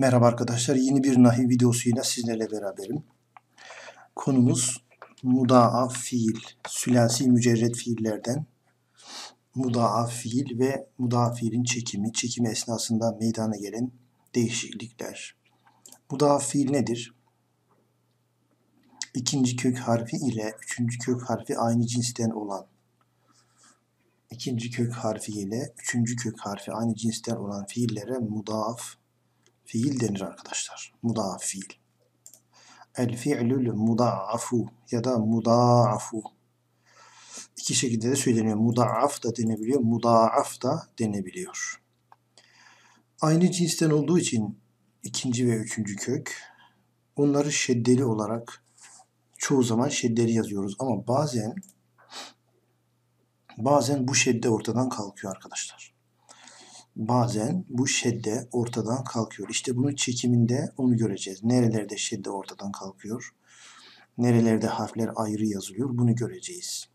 Merhaba arkadaşlar. Yeni bir nahiv videosuyla sizlerle beraberim. Konumuz mudaaf fiil, sülasi mücerred fiillerden mudaaf fiil ve mudaaf fiilin çekimi, çekimi esnasında meydana gelen değişiklikler. Mudaaf fiil nedir? İkinci kök harfi ile üçüncü kök harfi aynı cinsten olan ikinci kök harfi ile üçüncü kök harfi aynı cinsten olan fiillere mudaaf fiil denir arkadaşlar. Mudaaf fiil. El fi'lül mudaafu ya da mudaafu. İki şekilde de söyleniyor. Mudaaf da denebiliyor, mudaaf da denebiliyor. Aynı cinsten olduğu için ikinci ve üçüncü kök onları şeddeli olarak çoğu zaman şeddeli yazıyoruz ama bazen bazen bu şedde ortadan kalkıyor arkadaşlar bazen bu şedde ortadan kalkıyor. İşte bunun çekiminde onu göreceğiz. Nerelerde şedde ortadan kalkıyor? Nerelerde harfler ayrı yazılıyor? Bunu göreceğiz.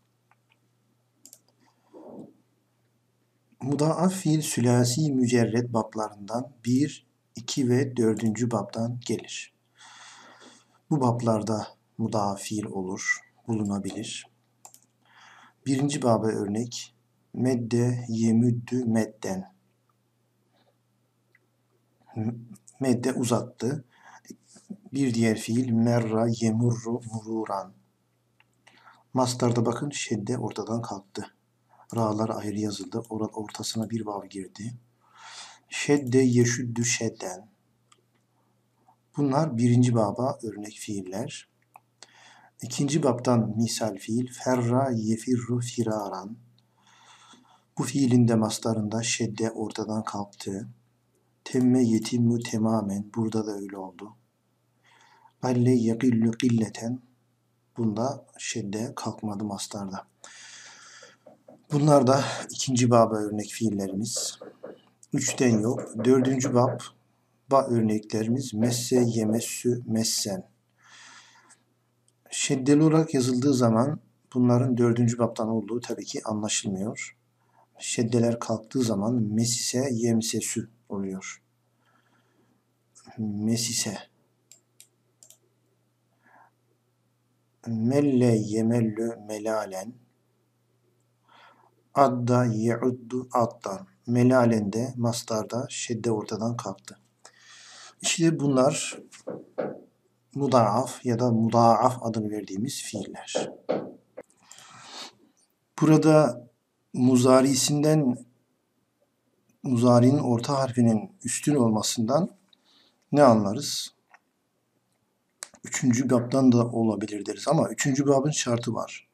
Mudaaf fiil sülasi mücerred bablarından 1, 2 ve 4. babdan gelir. Bu bablarda mudaaf fiil olur, bulunabilir. Birinci baba örnek medde yemüddü medden medde uzattı. Bir diğer fiil merra yemurru mururan. Mastarda bakın şedde ortadan kalktı. Ra'lar ayrı yazıldı. Orada ortasına bir vav girdi. Şedde yeşüddü şedden. Bunlar birinci baba örnek fiiller. İkinci babtan misal fiil ferra yefirru firaran. Bu fiilin de mastarında şedde ortadan kalktı. Temme yetimmu temamen. Burada da öyle oldu. Galle yekillu qilleten. Bunda şedde kalkmadı mastarda. Bunlar da ikinci baba örnek fiillerimiz. Üçten yok. Dördüncü bab ba örneklerimiz messe yemessü messen. Şeddeli olarak yazıldığı zaman bunların dördüncü babtan olduğu tabii ki anlaşılmıyor. Şeddeler kalktığı zaman mesise yemsesü oluyor. Mesise. Melle yemellü melalen. Adda ye'uddu addan. Melalende, mastarda şedde ortadan kalktı. İşte bunlar mudaaf ya da mudaaf adını verdiğimiz fiiller. Burada muzarisinden muzari'nin orta harfinin üstün olmasından ne anlarız? Üçüncü babdan da olabilir deriz ama üçüncü babın şartı var.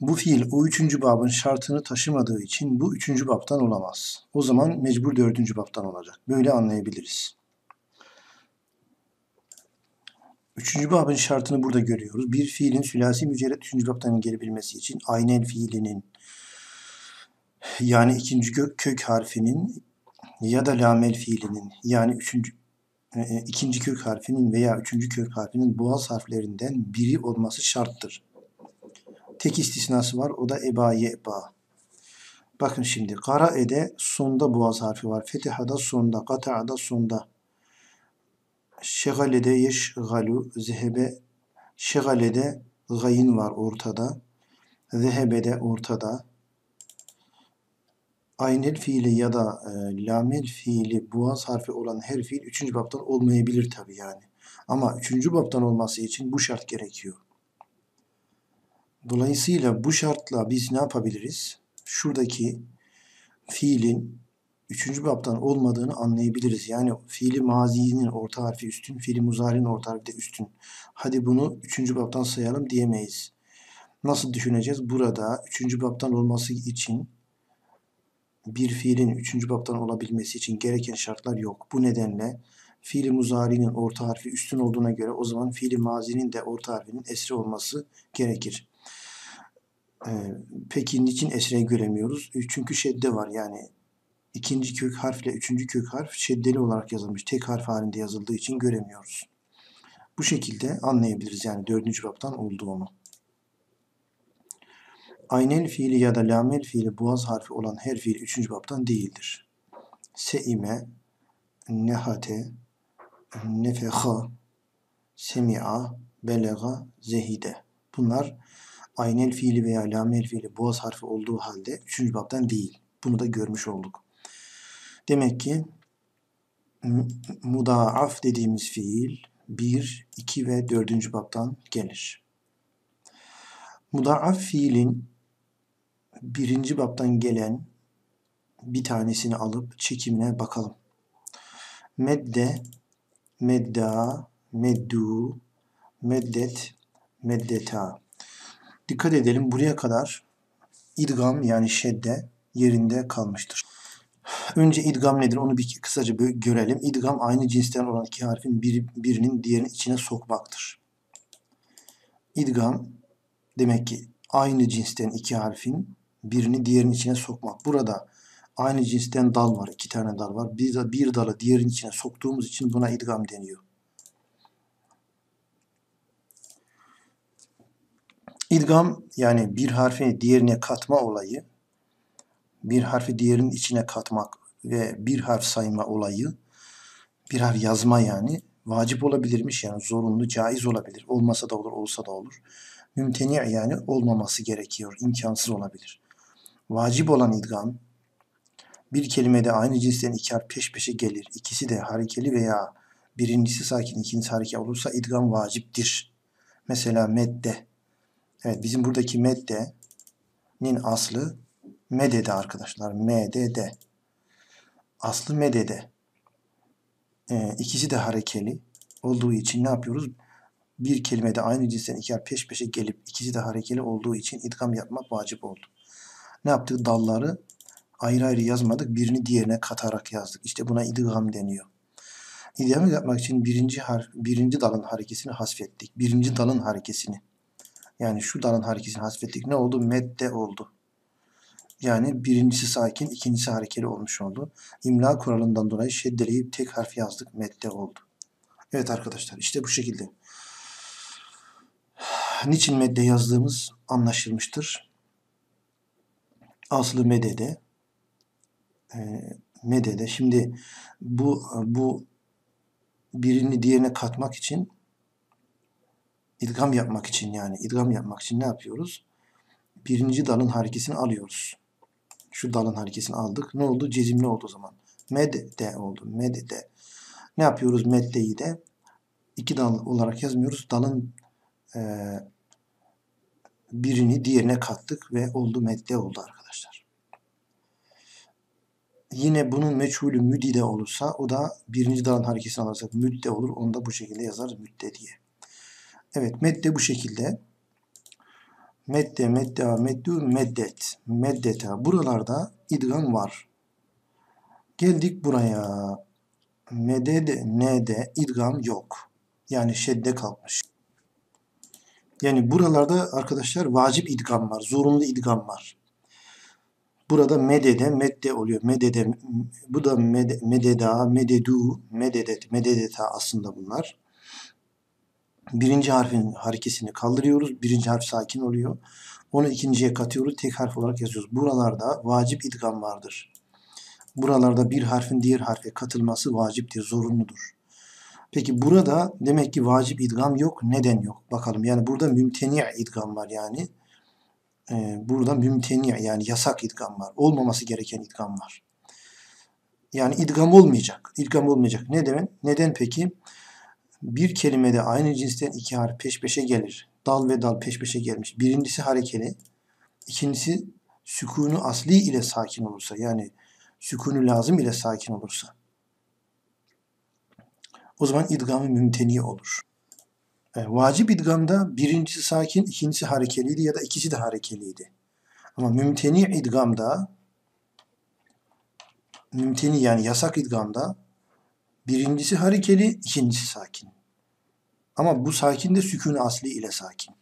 Bu fiil o üçüncü babın şartını taşımadığı için bu üçüncü babtan olamaz. O zaman mecbur dördüncü babtan olacak. Böyle anlayabiliriz. Üçüncü babın şartını burada görüyoruz. Bir fiilin sülasi mücerret üçüncü babtan gelebilmesi için aynen fiilinin yani ikinci kök, harfinin ya da lamel fiilinin yani üçüncü e, e, ikinci kök harfinin veya üçüncü kök harfinin boğaz harflerinden biri olması şarttır. Tek istisnası var o da eba yeba. Bakın şimdi karae'de sonda boğaz harfi var. Fetiha'da sonda, kata'da sonda. Şegale'de yeşgalu, zehebe şegale'de gayin var ortada. Zehebe'de ortada aynel fiili ya da e, lamel fiili boğaz harfi olan her fiil üçüncü baptan olmayabilir tabi yani. Ama üçüncü baptan olması için bu şart gerekiyor. Dolayısıyla bu şartla biz ne yapabiliriz? Şuradaki fiilin üçüncü baptan olmadığını anlayabiliriz. Yani fiili mazinin orta harfi üstün, fiili muzarinin orta harfi de üstün. Hadi bunu üçüncü baptan sayalım diyemeyiz. Nasıl düşüneceğiz? Burada üçüncü baptan olması için bir fiilin üçüncü baptan olabilmesi için gereken şartlar yok. Bu nedenle fiili muzari'nin orta harfi üstün olduğuna göre o zaman fiili mazinin de orta harfinin esre olması gerekir. Ee, peki niçin esreyi göremiyoruz? E, çünkü şedde var yani ikinci kök harfle üçüncü kök harf şeddeli olarak yazılmış. Tek harf halinde yazıldığı için göremiyoruz. Bu şekilde anlayabiliriz yani dördüncü baptan olduğunu. Aynel fiili ya da lamel fiili boğaz harfi olan her fiil üçüncü baptan değildir. Seime, nehate, nefeha, semi'a, belega, zehide. Bunlar aynel fiili veya lamel fiili boğaz harfi olduğu halde üçüncü babdan değil. Bunu da görmüş olduk. Demek ki mudaaf dediğimiz fiil 1, 2 ve 4. babdan gelir. Mudaaf fiilin birinci babdan gelen bir tanesini alıp çekimine bakalım. Medde, medda, meddu, meddet, meddeta. Dikkat edelim buraya kadar idgam yani şedde yerinde kalmıştır. Önce idgam nedir onu bir kısaca görelim. İdgam aynı cinsten olan iki harfin bir, birinin diğerinin içine sokmaktır. İdgam demek ki aynı cinsten iki harfin birini diğerinin içine sokmak. Burada aynı cinsten dal var. iki tane dal var. Bir, bir dalı diğerinin içine soktuğumuz için buna idgam deniyor. İdgam yani bir harfi diğerine katma olayı, bir harfi diğerinin içine katmak ve bir harf sayma olayı, bir harf yazma yani vacip olabilirmiş yani zorunlu, caiz olabilir. Olmasa da olur, olsa da olur. Mümteni yani olmaması gerekiyor, imkansız olabilir. Vacip olan idgam bir kelimede aynı cinsten iki harf peş peşe gelir. İkisi de harekeli veya birincisi sakin, ikincisi hareket olursa idgam vaciptir. Mesela medde. Evet bizim buradaki meddenin aslı medede arkadaşlar. Medede. Aslı medede. Ee, ikisi de harekeli olduğu için ne yapıyoruz? Bir kelimede aynı cinsten iki harf peş peşe gelip ikisi de harekeli olduğu için idgam yapmak vacip oldu. Ne yaptık? Dalları ayrı ayrı yazmadık. Birini diğerine katarak yazdık. İşte buna idgam deniyor. İdgam yapmak için birinci, harf, birinci dalın harekesini hasfettik. Birinci dalın harekesini. Yani şu dalın harekesini hasfettik. Ne oldu? Medde oldu. Yani birincisi sakin, ikincisi harekeli olmuş oldu. İmla kuralından dolayı şeddeleyip tek harf yazdık. Medde oldu. Evet arkadaşlar işte bu şekilde. Niçin medde yazdığımız anlaşılmıştır. Aslı medede. E, medede. Şimdi bu bu birini diğerine katmak için idgam yapmak için yani idgam yapmak için ne yapıyoruz? Birinci dalın harekesini alıyoruz. Şu dalın harekesini aldık. Ne oldu? Cezimli oldu o zaman. Medde oldu. Medde. Ne yapıyoruz? Meddeyi de iki dal olarak yazmıyoruz. Dalın e, birini diğerine kattık ve oldu medde oldu arkadaşlar. Yine bunun meçhulü müdide olursa o da birinci dalın harekesini alırsak müdde olur. Onu da bu şekilde yazarız müdde diye. Evet medde bu şekilde. Medde, medda, meddu, meddet, meddeta. Buralarda idgam var. Geldik buraya. Meded, nede, idgam yok. Yani şedde kalmış. Yani buralarda arkadaşlar vacip idgam var. Zorunlu idgam var. Burada medede, medde oluyor. Medede, bu da med, mededa, mededu, mededet, mededeta aslında bunlar birinci harfin harekesini kaldırıyoruz. Birinci harf sakin oluyor. Onu ikinciye katıyoruz. Tek harf olarak yazıyoruz. Buralarda vacip idgam vardır. Buralarda bir harfin diğer harfe katılması vaciptir, zorunludur. Peki burada demek ki vacip idgam yok. Neden yok? Bakalım. Yani burada mümteni idgam var yani. Ee, burada mümteni yani yasak idgam var. Olmaması gereken idgam var. Yani idgam olmayacak. İdgam olmayacak. Neden? Neden peki? bir kelimede aynı cinsten iki harf peş peşe gelir. Dal ve dal peş peşe gelmiş. Birincisi harekeli, ikincisi sükunu asli ile sakin olursa yani sükunu lazım ile sakin olursa o zaman idgamı mümteni olur. E, vacip idgamda birincisi sakin, ikincisi harekeliydi ya da ikisi de harekeliydi. Ama mümteni idgamda mümteni yani yasak idgamda Birincisi harekeli, ikincisi sakin. Ama bu sakin de sükun asli ile sakin.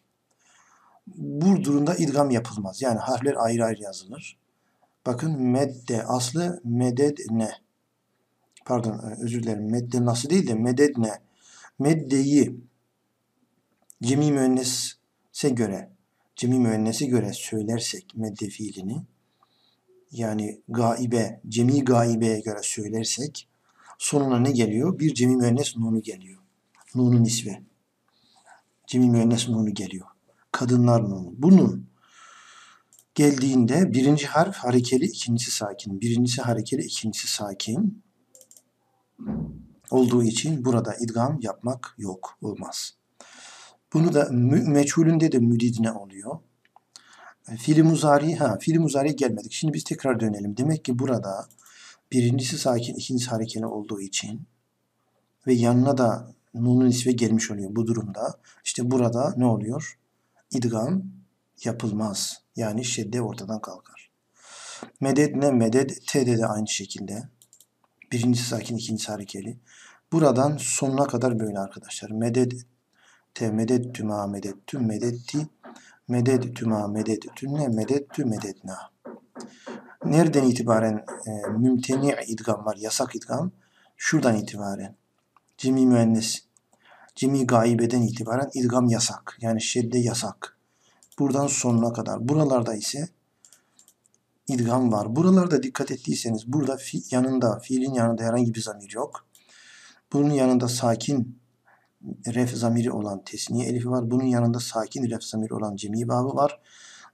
Bu durumda idgam yapılmaz. Yani harfler ayrı ayrı yazılır. Bakın medde aslı meded ne. Pardon e, özür dilerim. Medde nasıl değil de meded ne. Meddeyi cemi müennese göre cemi müennese göre söylersek medde fiilini yani gaibe, cemi gaibeye göre söylersek sonuna ne geliyor? Bir cemi müennes nunu geliyor. Nunun ismi. Cemi müennes nunu geliyor. Kadınlar nunu. Bunun geldiğinde birinci harf harekeli, ikincisi sakin. Birincisi harekeli, ikincisi sakin olduğu için burada idgam yapmak yok, olmaz. Bunu da meçhulünde de müdidine oluyor. Fiili muzari, ha fiili muzari gelmedik. Şimdi biz tekrar dönelim. Demek ki burada birincisi sakin, ikincisi harekeli olduğu için ve yanına da nunun ismi gelmiş oluyor bu durumda. İşte burada ne oluyor? İdgam yapılmaz. Yani şedde ortadan kalkar. Meded ne? Meded T'de de aynı şekilde. Birincisi sakin, ikincisi harekeli. Buradan sonuna kadar böyle arkadaşlar. Meded te medettü ma medettü medetti medettü ma medettünne medettü medetna. Nereden itibaren e, mümteni idgam var, yasak idgam? Şuradan itibaren. Cimi müennes, cimi gaibeden itibaren idgam yasak. Yani şedde yasak. Buradan sonuna kadar. Buralarda ise idgam var. Buralarda dikkat ettiyseniz burada fi, yanında, fiilin yanında herhangi bir zamir yok. Bunun yanında sakin ref zamiri olan tesniye elifi var. Bunun yanında sakin ref zamiri olan cemi babı var.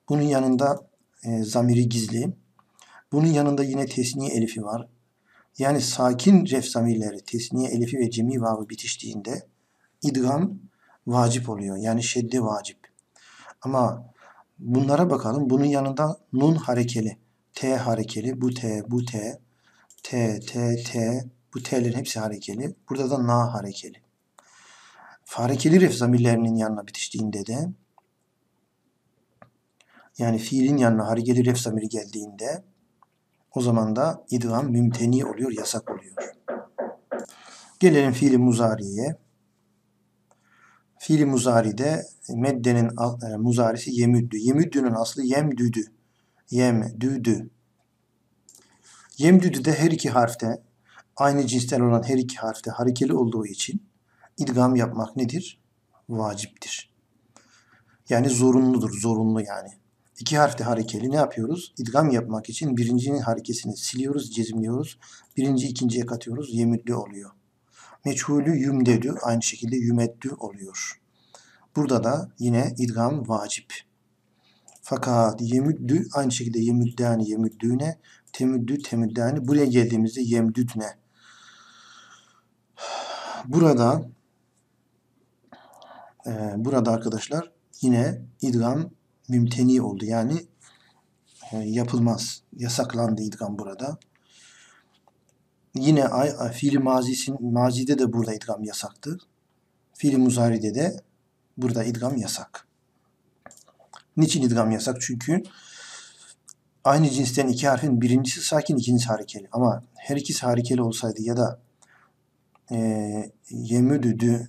Bunun yanında e, zamiri gizli. Bunun yanında yine tesniye elifi var. Yani sakin ref zamirleri tesniye elifi ve cemi babı bitiştiğinde idgam vacip oluyor. Yani şedde vacip. Ama bunlara bakalım. Bunun yanında nun harekeli. T harekeli. Bu T, bu T. T, T, T. Bu T'lerin hepsi harekeli. Burada da na harekeli. Harekeli ref zamirlerinin yanına bitiştiğinde de yani fiilin yanına harekeli ref zamiri geldiğinde o zaman da idgam mümteni oluyor, yasak oluyor. Gelelim fiili muzariye. Fiili muzaride meddenin e, muzarisi yemüddü. Yemüddünün aslı yemdüdü. Yemdüdü. Yemdüdü de her iki harfte aynı cinsten olan her iki harfte harekeli olduğu için idgam yapmak nedir? Vaciptir. Yani zorunludur, zorunlu yani. İki harfte harekeli ne yapıyoruz? İdgam yapmak için birincinin harekesini siliyoruz, cezimliyoruz. Birinci ikinciye katıyoruz, yemüddü oluyor. Meçhulü yümdedü aynı şekilde yümeddü oluyor. Burada da yine idgam vacip. Fakat yemüddü aynı şekilde yemüddani yemüddüne, temüddü temüddani. Buraya geldiğimizde yemdüdne. Burada e, burada arkadaşlar yine idgam mümteni oldu. Yani e, yapılmaz. Yasaklandı idgam burada. Yine fiili mazisin, mazide de burada idgam yasaktı. Fiili muzaride de burada idgam yasak. Niçin idgam yasak? Çünkü aynı cinsten iki harfin birincisi sakin, ikincisi harekeli. Ama her ikisi harekeli olsaydı ya da e, yemüdüdü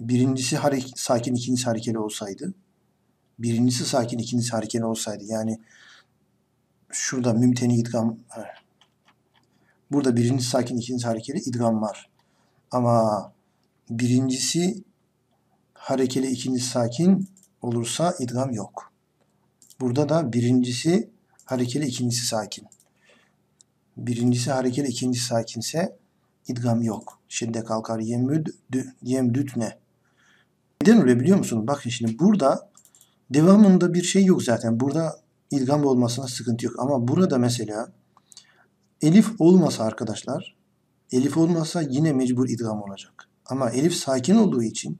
birincisi sakin, ikincisi harekeli olsaydı birincisi sakin, ikincisi harekeli olsaydı yani şurada mümteni idgam burada birincisi sakin, ikincisi harekeli idgam var. Ama birincisi harekeli, ikincisi sakin olursa idgam yok. Burada da birincisi harekeli, ikincisi sakin. Birincisi harekeli, ikincisi sakinse idgam yok. Şiddet kalkar yemüd, yemdüt ne? Neden öyle biliyor musunuz? Bakın şimdi burada devamında bir şey yok zaten. Burada idgam olmasına sıkıntı yok. Ama burada mesela elif olmasa arkadaşlar elif olmasa yine mecbur idgam olacak. Ama elif sakin olduğu için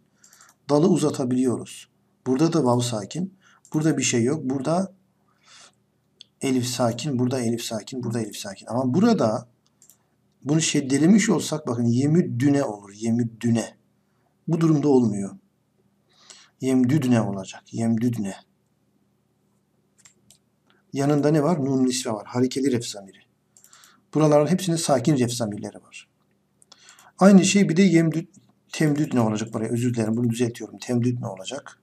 dalı uzatabiliyoruz. Burada da vav sakin. Burada bir şey yok. Burada elif sakin, burada elif sakin, burada elif sakin. Ama burada bunu şeddelemiş olsak bakın yemüddüne olur. Yemüddüne. Bu durumda olmuyor. Yemdüdne olacak. Yemdüdne. Yanında ne var? Nun nisve var. Harekeli ref zamiri. Buraların hepsinde sakin ref zamirleri var. Aynı şey bir de yemdüd, temdüd ne olacak buraya? Özür dilerim bunu düzeltiyorum. Temdüd ne olacak?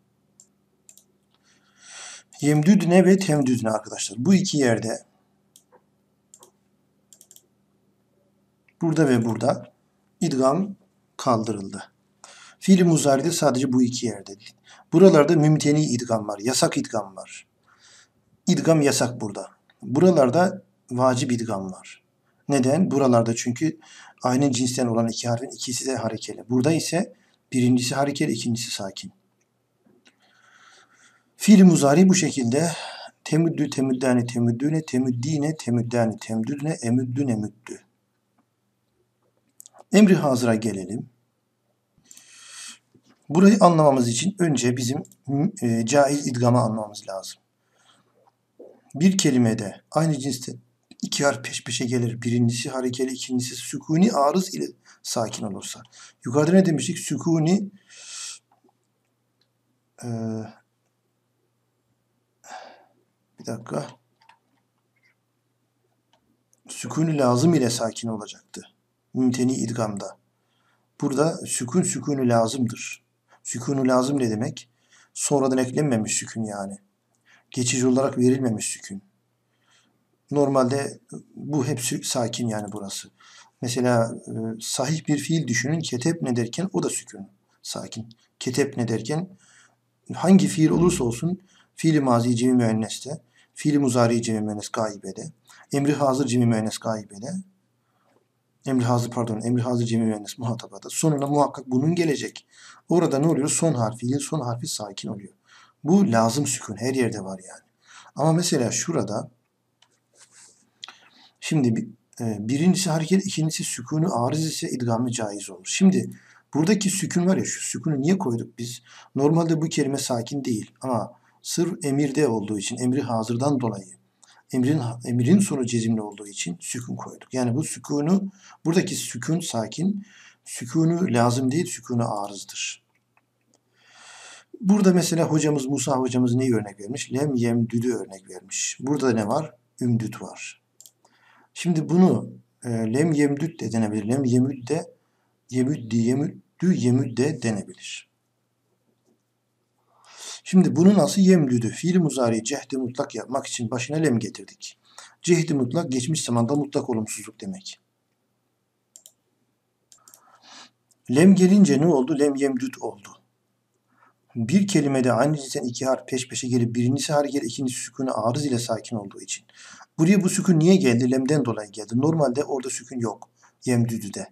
Yemdüd ne ve temdüd ne arkadaşlar? Bu iki yerde burada ve burada idgam kaldırıldı. Fiil-i muzari'de sadece bu iki yerde. Buralarda mümteni idgam var. Yasak idgam var. İdgam yasak burada. Buralarda vacip idgam var. Neden? Buralarda çünkü Aynı cinsten olan iki harfin ikisi de harekeli. Burada ise birincisi harekeli, ikincisi sakin. Fiil muzari bu şekilde temüddü, temüddani, temüddüne, temüddine, temüddani, temdüdüne, emüddün, emüddü. Emri hazıra gelelim. Burayı anlamamız için önce bizim e, caiz idgamı anlamamız lazım. Bir kelimede aynı cinste iki harf peş peşe gelir. Birincisi harekeli, ikincisi sükuni arız ile sakin olursa. Yukarıda ne demiştik? Sükuni e, bir dakika. Sükuni lazım ile sakin olacaktı. Mümteni idgamda. Burada sükun sükunu lazımdır. Sükunu lazım ne demek? Sonradan eklenmemiş sükun yani. Geçici olarak verilmemiş sükun. Normalde bu hepsi sakin yani burası. Mesela e, sahih bir fiil düşünün. Ketep ne derken o da sükun. Sakin. Ketep ne derken hangi fiil olursa olsun fiili mazi cemi müenneste, fiili muzari cemi müennes gaibede, emri hazır cemi müennes gaibede, emri hazır pardon, emri hazır cemi müennes muhatabada. Sonuna muhakkak bunun gelecek. Orada ne oluyor? Son harfiyle son harfi sakin oluyor. Bu lazım sükun. Her yerde var yani. Ama mesela şurada şimdi e, birincisi hareket, ikincisi sükunu arız ise idgamı caiz olur. Şimdi buradaki sükun var ya şu sükunu niye koyduk biz? Normalde bu kelime sakin değil ama sır emirde olduğu için emri hazırdan dolayı emrin emrin sonu cezimli olduğu için sükun koyduk. Yani bu sükunu buradaki sükun sakin, sükunu lazım değil, sükunu arızdır. Burada mesela hocamız Musa hocamız neyi örnek vermiş? Lem yemdüdü örnek vermiş. Burada ne var? Ümdüt var. Şimdi bunu e, lem yemdüt de denebilir. Lem yemüd de yemüddi yemüddü yemüd de denebilir. Şimdi bunu nasıl yemdüdü? Fiil muzari cehdi mutlak yapmak için başına lem getirdik. Cehdi mutlak geçmiş zamanda mutlak olumsuzluk demek. Lem gelince ne oldu? Lem yemdüt oldu. Bir kelimede aynı cinsten iki harf peş peşe gelip birincisi hareket, ikincisi sükunu arız ile sakin olduğu için. Buraya bu sükun niye geldi? Lemden dolayı geldi. Normalde orada sükun yok. Yemdüdü'de.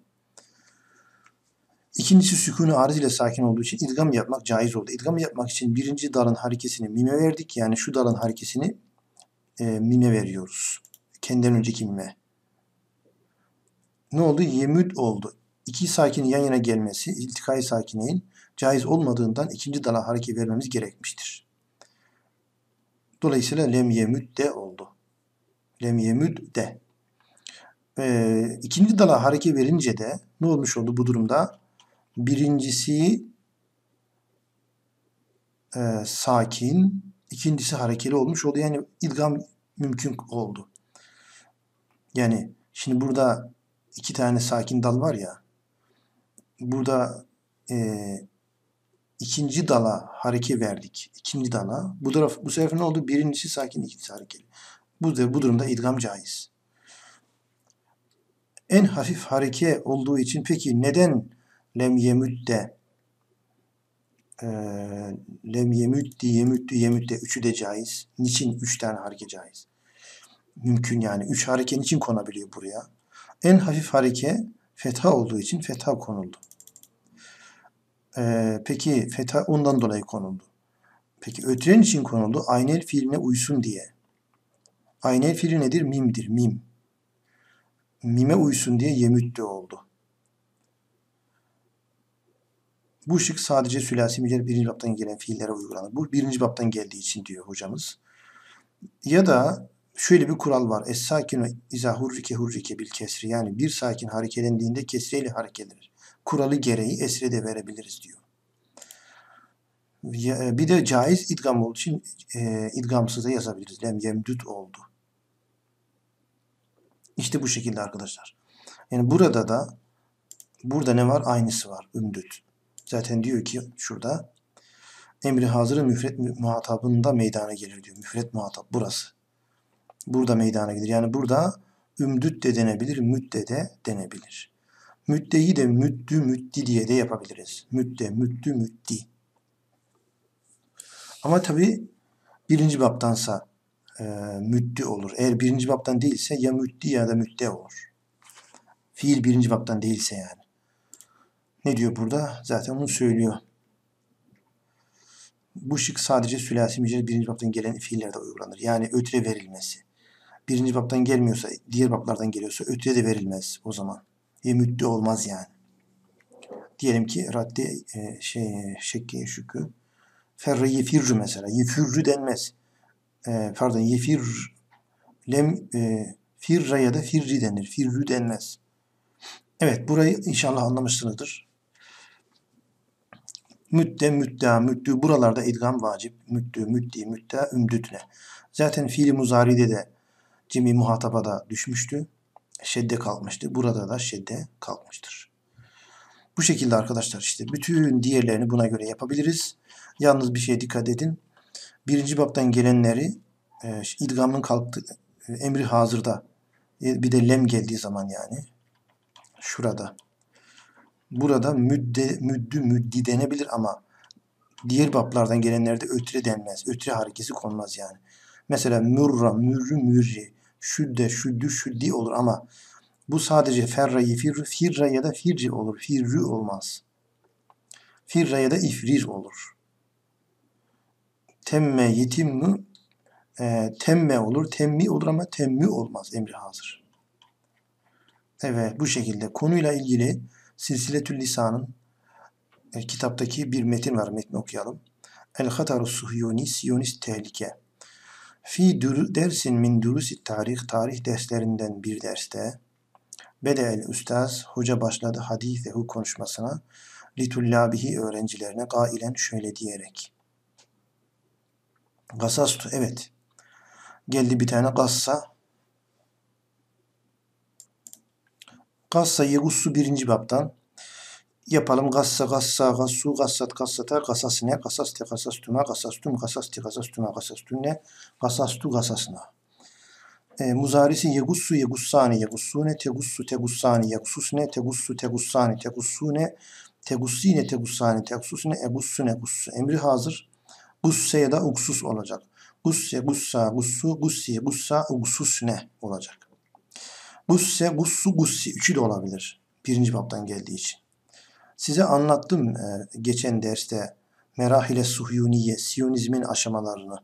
İkincisi sükunu arız ile sakin olduğu için idgam yapmak caiz oldu. İdgam yapmak için birinci dalın harekesini mime verdik. Yani şu dalın harekesini e, mime veriyoruz. Kendinden önceki mime. Ne oldu? Yemüd oldu. İki sakin yan yana gelmesi iltikai sakineyin caiz olmadığından ikinci dala hareket vermemiz gerekmiştir. Dolayısıyla lem yemüd de oldu. Lem yemüd de. Ee, ikinci dala hareket verince de ne olmuş oldu bu durumda? Birincisi e, sakin, ikincisi harekeli olmuş oldu. Yani idgam mümkün oldu. Yani şimdi burada iki tane sakin dal var ya. Burada e, ikinci dala hareket verdik. İkinci dala. Bu taraf bu sefer ne oldu? Birincisi sakin, ikincisi harekeli. Bu, bu durumda idgam caiz. En hafif hareke olduğu için peki neden lem yemütte e, lem yemütti, yemüttü, yemütte üçü de caiz. Niçin üç tane hareke caiz? Mümkün yani. Üç hareke niçin konabiliyor buraya? En hafif hareke fetha olduğu için fetha konuldu. Ee, peki fetha ondan dolayı konuldu. Peki ötüren için konuldu. Aynel fiiline uysun diye. Aynel fiili nedir? Mimdir. Mim. Mime uysun diye yemüttü oldu. Bu şık sadece sülasi mücer birinci baptan gelen fiillere uygulanır. Bu birinci baptan geldiği için diyor hocamız. Ya da şöyle bir kural var. Es sakinu izâ hurrike hurrike bil kesri. Yani bir sakin hareketlendiğinde kesreyle hareketlenir. Kuralı gereği esre de verebiliriz diyor. Bir de caiz idgam olduğu için e, idgamsız da yazabiliriz. Lem yemdüt oldu. İşte bu şekilde arkadaşlar. Yani burada da burada ne var? Aynısı var. Ümdüt. Zaten diyor ki şurada emri hazırı müfret muhatabında meydana gelir diyor. Müfret muhatap burası. Burada meydana gelir. Yani burada ümdüt de denebilir, müdde de denebilir. Müddeyi de müddü, müddi diye de yapabiliriz. Müdde, müddü, müddi. Ama tabi birinci baptansa e, müddü olur. Eğer birinci baptan değilse ya müddi ya da müdde olur. Fiil birinci baptan değilse yani. Ne diyor burada? Zaten onu söylüyor. Bu şık sadece sülasi mücerred birinci baptan gelen fiillerde uygulanır. Yani ötre verilmesi. Birinci baptan gelmiyorsa, diğer baplardan geliyorsa ötre de verilmez o zaman. Ve müdde olmaz yani. Diyelim ki radde e, şey şekki şükü ferre yefirru mesela. Yefirru denmez. E, pardon yefir lem e, firra ya da firri denir. Firru denmez. Evet burayı inşallah anlamışsınızdır. Müdde, müdda, müddü buralarda idgam vacip. Müddü, müddi, müdda, ümdütne. Zaten fiili muzari'de de cimi muhatabada düşmüştü. Şedde kalkmıştı. Burada da şedde kalkmıştır. Bu şekilde arkadaşlar işte bütün diğerlerini buna göre yapabiliriz. Yalnız bir şeye dikkat edin. Birinci baptan gelenleri e, idgamın kalktı, e, emri hazırda e, bir de lem geldiği zaman yani şurada burada müdde, müddü müddi denebilir ama diğer baplardan gelenlerde ötre denmez. Ötre harekesi konmaz yani. Mesela mürra, mürrü, mürri, şüdde, şüddü, şüddi olur ama bu sadece ferrayı, firru, firra ya da firci olur. Firrü olmaz. Firra ya da ifrir olur. Temme, yetimmi, e, temme olur, temmi olur ama temmi olmaz emri hazır. Evet bu şekilde konuyla ilgili Silsiletül Lisan'ın e, kitaptaki bir metin var. Metni okuyalım. El Hataru Suhyuni Siyonist Tehlike. Fi dersin min durusi tarih, tarih derslerinden bir derste Bede el Üstaz, hoca başladı hadisehu konuşmasına litullabihi öğrencilerine gailen şöyle diyerek. Gasastu, evet. Geldi bir tane gassa. Gassa yegussu birinci baptan. Yapalım gassa gassa gassu gassat gassata gasasine gasaste gasastuma gasastum gasasti gasastuma gasastunne gasastu gasasına. E, muzarisi yegussu yegussani yegussune tegussu tegussani yegussusne tegussu tegussani tegussune tegussine tegussani tegussusne egussune gussu. Emri hazır. Gusse ya da uksus olacak. Gusse, gussa, gussu, gussi, gussa, ugsusne olacak. Gusse, gussu, gussi. Üçü de olabilir. Birinci baptan geldiği için. Size anlattım e, geçen derste Merahile Suhyuniye, Siyonizmin aşamalarını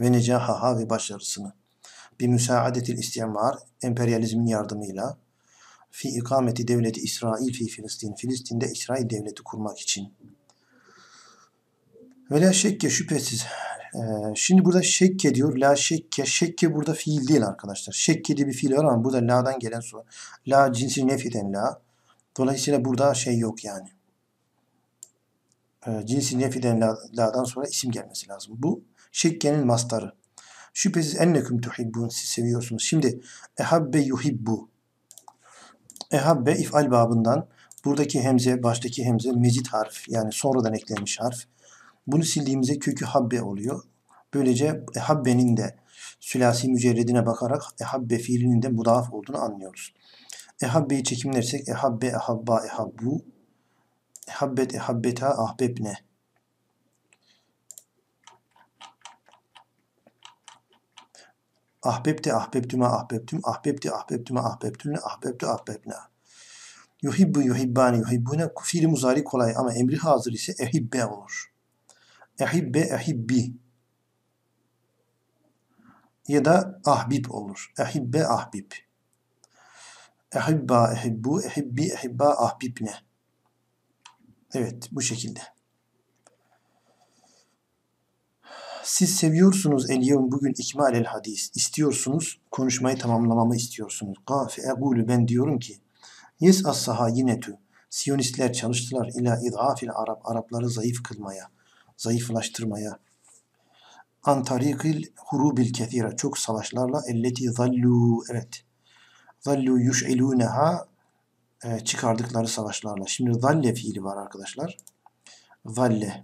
ve necahaha ve başarısını. Bir müsaadetil istimar, emperyalizmin yardımıyla fi ikameti devleti İsrail fi Filistin, Filistin'de İsrail devleti kurmak için. Ve la şekke şüphesiz. Ee, şimdi burada şekke diyor. La şekke. Şekke burada fiil değil arkadaşlar. Şekke diye bir fiil var ama burada la'dan gelen soru. La cinsi nefiden la. Dolayısıyla burada şey yok yani. Ee, cinsi nefiden la, la'dan sonra isim gelmesi lazım. Bu şekkenin mastarı. Şüphesiz enneküm tuhibbun. Siz seviyorsunuz. Şimdi ehabbe yuhibbu. Ehabbe ifal babından buradaki hemze, baştaki hemze mecit harf. Yani sonradan eklenmiş harf. Bunu sildiğimizde kökü habbe oluyor. Böylece habbenin de sülasi mücerredine bakarak ehabbe fiilinin de mudaf olduğunu anlıyoruz. Ehabbe'yi çekimlersek ehabbe, ehabba, ehabbu, ehabbet, ehabbeta, ahbebne. Ahbebte, ahbebtüme, ahbebtüm, ahbebti, ahbebtüme, ahbebtünne, ahbebtu, ahbebne. Yuhibbu, yuhibbani, yuhibbune. Fiili muzari kolay ama emri hazır ise ehibbe olur. Ehibbe, ehibbi. Ya da ahbib olur. Ehibbe, ahbib. Ehibba, ehibbu, ehibbi, ehibba, ahbibne. Evet, bu şekilde. Siz seviyorsunuz el yevm bugün ikmal el hadis. İstiyorsunuz, konuşmayı tamamlamamı istiyorsunuz. Gafe egulu ben diyorum ki Yes as sahayinetu. Siyonistler çalıştılar ila idafil Arap. Arapları zayıf kılmaya, zayıflaştırmaya. Antarikil hurubil kethira. Çok savaşlarla elleti zallu. Evet. Zallu yuş'iluneha e, çıkardıkları savaşlarla. Şimdi zalle fiili var arkadaşlar. Zalle.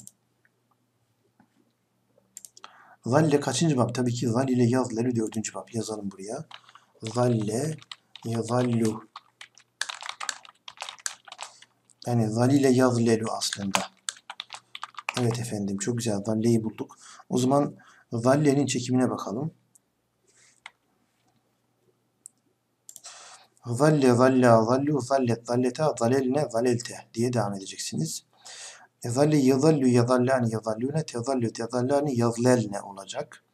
Zalle kaçıncı bab? Tabii ki zal ile yazları dördüncü bab. Yazalım buraya. Zalle yazallu. Yani zal ile yazlelu aslında. Evet efendim çok güzel. Zalleyi bulduk. O zaman zallenin çekimine bakalım. Zalle, zalla, zallu, zallet, zalleta, zalelne, zalelte diye devam edeceksiniz. E, zalle, yazallu, yazallani, yazallune, tezallu, tezallani, yazlelne olacak.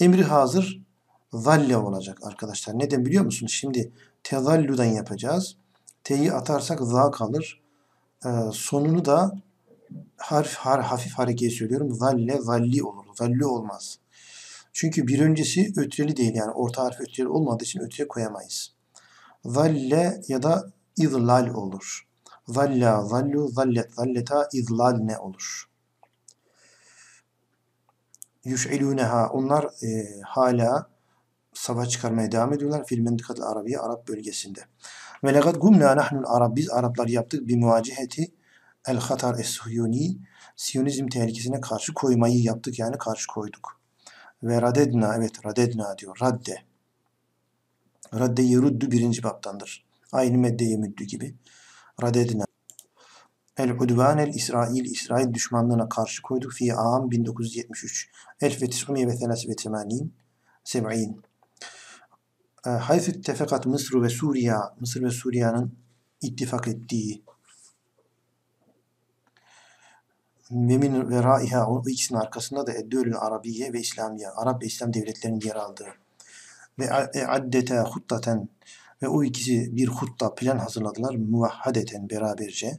Emri hazır zalle olacak arkadaşlar. Neden biliyor musunuz? Şimdi tezalludan yapacağız. T'yi atarsak za kalır. Ee, sonunu da harf, har, hafif hareket söylüyorum. Zalle, zalli olur. Zalli olmaz. Çünkü bir öncesi ötreli değil. Yani orta harf ötreli olmadığı için ötreye koyamayız. Zalle ya da izlal olur. Zalla, zallu, zallet, zalleta, izlal ne olur. Yuş'ilûneha. Onlar e, hala savaş çıkarmaya devam ediyorlar. Fil mendikatil Arabiye, Arap bölgesinde. Ve lekad gumna nahnul Arab. Biz Araplar yaptık bir muvaciheti el hatar es Siyonizm tehlikesine karşı koymayı yaptık yani karşı koyduk. Ve radedna evet radedna diyor. Radde. Radde yeruddu birinci baptandır. Aynı medde yemüddü gibi. Radedna. El udvan el İsrail İsrail düşmanlığına karşı koyduk fi am 1973. Elf ve ve telas ve temanin. Seb'in. Haythu ittefakat Mısır ve Suriye Mısır ve Suriye'nin ittifak ettiği ve min veraiha o ikisinin arkasında da Eddölül Arabiye ve İslamiye Arap ve İslam devletlerinin yer aldığı ve addete huttaten ve o ikisi bir hutta plan hazırladılar muvahhadeten beraberce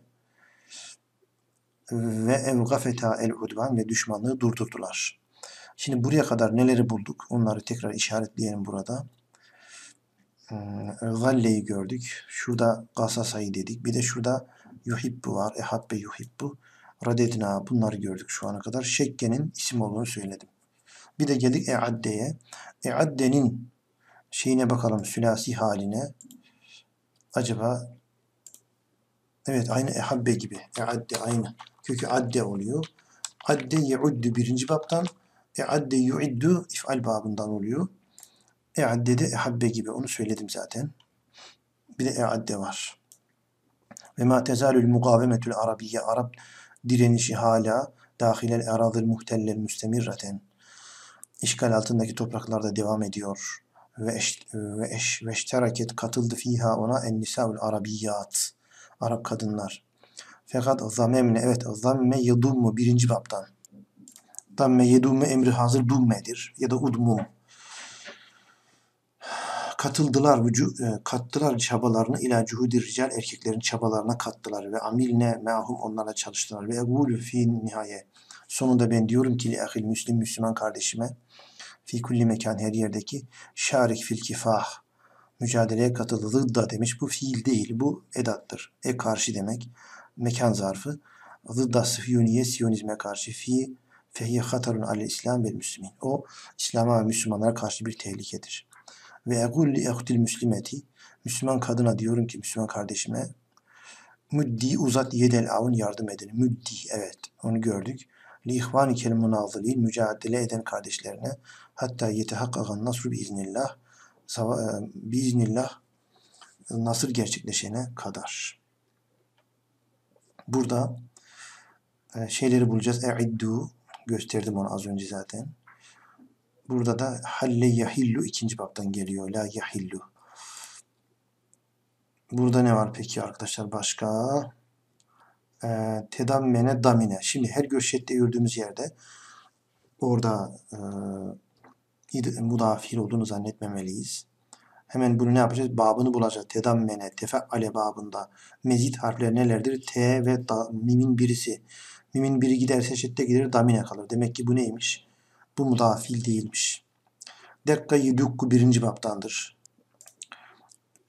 ve evgafeta el udvan ve düşmanlığı durdurdular. Şimdi buraya kadar neleri bulduk? Onları tekrar işaretleyelim burada. Galle'yi gördük. Şurada Gasasa'yı dedik. Bir de şurada Yuhibbu var. Ehabbe Yuhibbu. Radedna bunları gördük şu ana kadar. Şekke'nin isim olduğunu söyledim. Bir de geldik Eadde'ye. Eadde'nin şeyine bakalım sülasi haline. Acaba evet aynı Ehabbe gibi. Eadde aynı. Kökü adde oluyor. Adde ye'uddu birinci babdan. Eadde yu'iddu if'al babından oluyor. Eadde de ehabbe gibi onu söyledim zaten. Bir de eadde var. Ve ma tezalül mukavemetül arabiyye Arap direnişi hala dahilel eradil muhtellel müstemirreten işgal altındaki topraklarda devam ediyor ve eş, ve eş ve eşteraket katıldı fiha ona en nisaul arabiyat Arap kadınlar. Fakat zamemne evet zamme yedummu birinci baptan. Zamme yedummu emri hazır dummedir ya da udmum katıldılar, e, kattılar çabalarını ila cuhudi rical erkeklerin çabalarına kattılar ve amilne mehum onlarla çalıştılar ve egulü fi nihaye. Sonunda ben diyorum ki ahil müslim Müslüman kardeşime fi kulli mekan her yerdeki şarik fil kifah mücadeleye katıldı. Zıdda demiş. Bu fiil değil. Bu edattır. E karşı demek. Mekan zarfı. Zıdda sıhyuniye siyonizme karşı fi fehiyye hatarun alel İslam ve Müslümin. O İslam'a ve Müslümanlara karşı bir tehlikedir. Ve egul li ehtil müslimeti Müslüman kadına diyorum ki Müslüman kardeşime müddi uzat yedel avun yardım edin. Müddi evet onu gördük. Li ihvani kel munazilin mücadele eden kardeşlerine hatta yetehakkagan nasru biiznillah e, biiznillah nasır gerçekleşene kadar. Burada e, şeyleri bulacağız. E'iddu gösterdim onu az önce zaten. Burada da halle yahillu ikinci baptan geliyor. La yahillu. Burada ne var peki arkadaşlar başka? Ee, tedammene damine. Şimdi her göçette gördüğümüz yerde orada e, mudafil olduğunu zannetmemeliyiz. Hemen bunu ne yapacağız? Babını bulacağız. Tedammene, tefeale babında mezit harfler nelerdir? T ve da, mimin birisi. Mimin biri giderse şedde gider, damine kalır. Demek ki bu neymiş? Bu mudafil değilmiş. Dekka-i dukku birinci baptandır.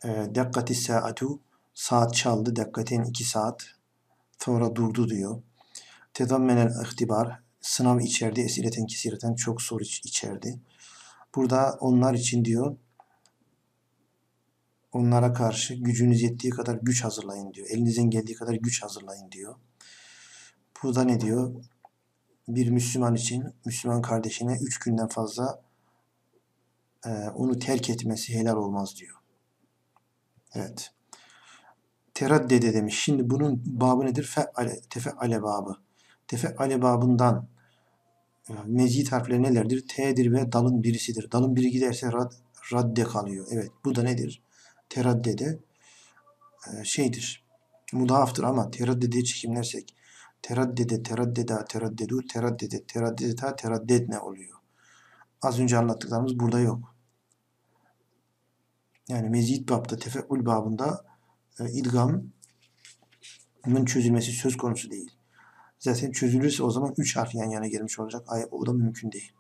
E, Dekkati saatu saat çaldı. Dekkaten iki saat. Sonra durdu diyor. Tedammenel ihtibar sınav içerdi. Esileten kesireten çok soru içerdi. Burada onlar için diyor onlara karşı gücünüz yettiği kadar güç hazırlayın diyor. Elinizden geldiği kadar güç hazırlayın diyor. Burada ne diyor? Bir Müslüman için Müslüman kardeşine üç günden fazla e, onu terk etmesi helal olmaz diyor. Evet. Teraddede demiş. Şimdi bunun babı nedir? Fe'ale, tefe'ale babı. Tefe'ale babından e, mezit harfleri nelerdir? T'dir ve dalın birisidir. Dalın biri giderse rad, radde kalıyor. Evet. Bu da nedir? teraddede e, şeydir. Mudaftır ama teraddede çekimlersek teraddede, teraddeda, teraddedu, teraddede, teraddedeta, teraddedne oluyor. Az önce anlattıklarımız burada yok. Yani mezit babda, tefeül babında e, idgamın çözülmesi söz konusu değil. Zaten çözülürse o zaman üç harf yan yana gelmiş olacak. Ay, o da mümkün değil.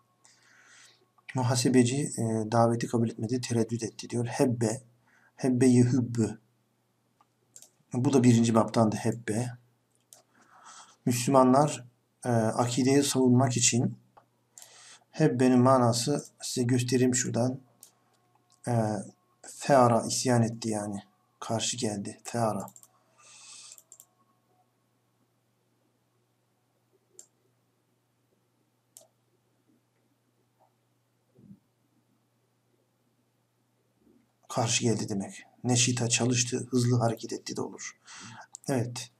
Muhasebeci e, daveti kabul etmedi, tereddüt etti diyor. Hebbe, hebbe yehübbü. Bu da birinci baptandı hebbe. Müslümanlar e, akideyi savunmak için hebbenin manası size göstereyim şuradan. E, feara isyan etti yani. Karşı geldi. Feara. karşı geldi demek. Neşita çalıştı, hızlı hareket etti de olur. Evet.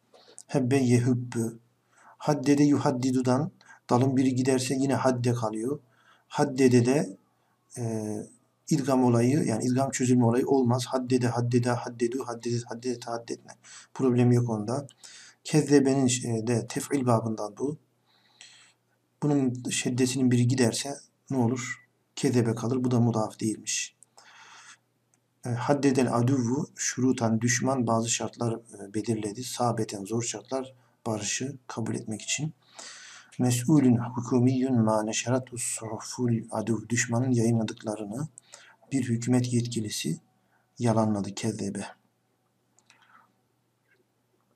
Hebbe yehübbü. Haddede yuhaddidudan dalın biri giderse yine hadde kalıyor. Haddede de e, idgam olayı yani idgam çözülme olayı olmaz. Haddede, haddede, haddedu, haddede, haddede, tahaddetne. Problem yok onda. Kezzebenin e, de tef'il babından bu. Bunun şeddesinin biri giderse ne olur? Kezebe kalır. Bu da mudaf değilmiş. E, haddeden aduvu şurutan düşman bazı şartlar e, belirledi. Sabeten zor şartlar barışı kabul etmek için. Mes'ulün hukumiyyun ma neşeratu suhuful aduv düşmanın yayınladıklarını bir hükümet yetkilisi yalanladı kezzebe.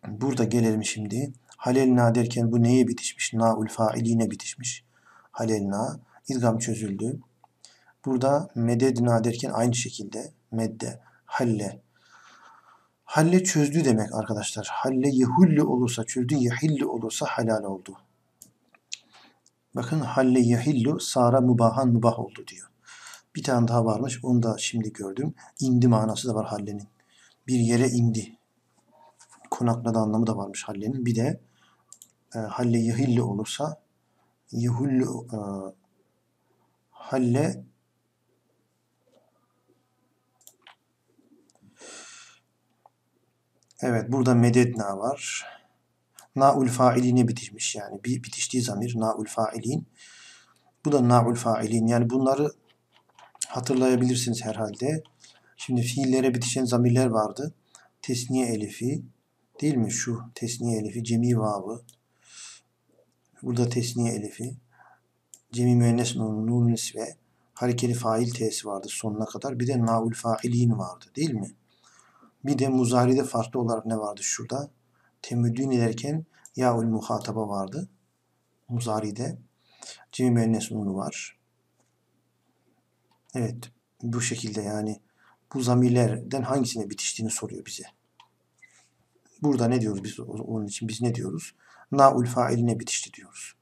Burada gelelim şimdi. Halelna derken bu neye bitişmiş? Na'ul failine bitişmiş. Halelna. İdgam çözüldü. Burada mededna derken aynı şekilde medde, halle. Halle çözdü demek arkadaşlar. Halle yehulli olursa çözdü, yehilli olursa halal oldu. Bakın halle yehillu sara mubahan mubah oldu diyor. Bir tane daha varmış. Onu da şimdi gördüm. İndi manası da var hallenin. Bir yere indi. Konakladı anlamı da varmış hallenin. Bir de e, halle yehilli olursa yehullu e, halle Evet burada mededna var. Na'ul failine bitişmiş yani. Bir bitiştiği zamir na'ul failin. Bu da na'ul failin. Yani bunları hatırlayabilirsiniz herhalde. Şimdi fiillere bitişen zamirler vardı. Tesniye elifi değil mi? Şu tesniye elifi, cemi vavı. Burada tesniye elifi. Cemi müennes nun, nisve. Harekeli fail t'si vardı sonuna kadar. Bir de na'ul failin vardı değil mi? Bir de muzaride farklı olarak ne vardı şurada? Temüddin ederken ya'ul muhataba vardı. Muzaride. Cemi müennes var. Evet. Bu şekilde yani bu zamirlerden hangisine bitiştiğini soruyor bize. Burada ne diyoruz biz onun için biz ne diyoruz? Na'ul failine bitişti diyoruz.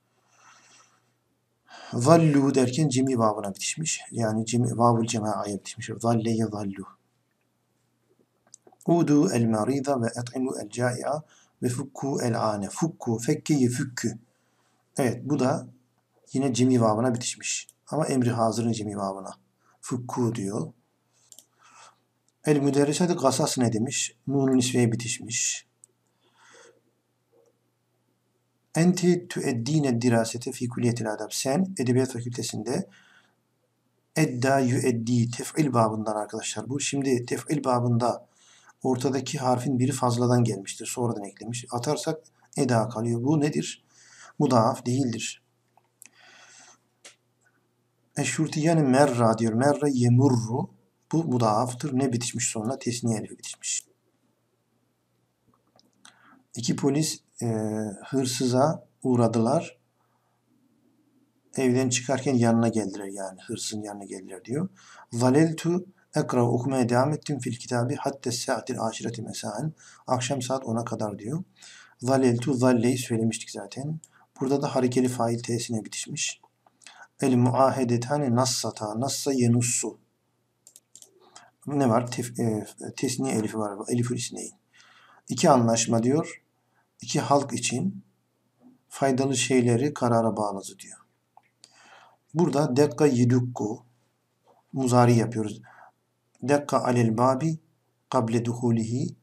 Zallu derken cemi vavına bitişmiş. Yani cemi, vavul cemaaya bitişmiş. Zalle ye zallu. Udu el marida ve et'imu el cai'a ve fukku el ane. Fukku, fekkeyi fükkü. Evet bu da yine cemi vavına bitişmiş. Ama emri hazırın cemi vavına. Fukku diyor. El müderrisatı gasas ne demiş? Nunun isveye bitişmiş. Enti tüeddine dirasete fi kulliyetil adab. Sen edebiyat fakültesinde edda yüeddi tef'il babından arkadaşlar bu. Şimdi tef'il babında ortadaki harfin biri fazladan gelmiştir. Sonradan eklemiş. Atarsak eda kalıyor. Bu nedir? Mudaaf değildir. Eşşurtiyani merra diyor. Merra yemurru. Bu mudaaftır. Ne bitişmiş sonra? Tesniye elifi bitişmiş. İki polis e, hırsıza uğradılar. Evden çıkarken yanına geldiler yani. Hırsızın yanına geldiler diyor. Zaleltu Ekra okumaya devam ettim fil kitabı hatta saatil aşireti mesaen. Akşam saat 10'a kadar diyor. Zaleltu zalleyi söylemiştik zaten. Burada da harekeli fail t'sine bitişmiş. El muahedetane nassata. Nassa yenussu. Ne var? Tef, e, tesniye elifi var. Elifül isneyn. İki anlaşma diyor. İki halk için faydalı şeyleri karara bağladı diyor. Burada dekka yedukku muzari yapıyoruz. Dekka alel babi kable duhulihi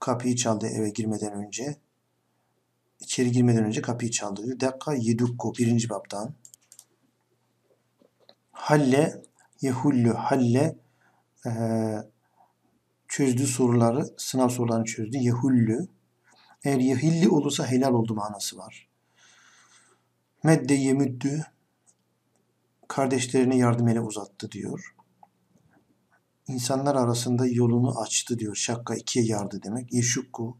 kapıyı çaldı eve girmeden önce. İçeri girmeden önce kapıyı çaldı diyor. Dakika yedukku birinci babdan. Halle yehullu halle eee çözdüğü soruları, sınav sorularını çözdü. Yehullu. Eğer yehilli olursa helal oldu manası var. Medde yemüddü kardeşlerine yardım ele uzattı diyor. İnsanlar arasında yolunu açtı diyor. Şakka ikiye yardı demek. Yeşukku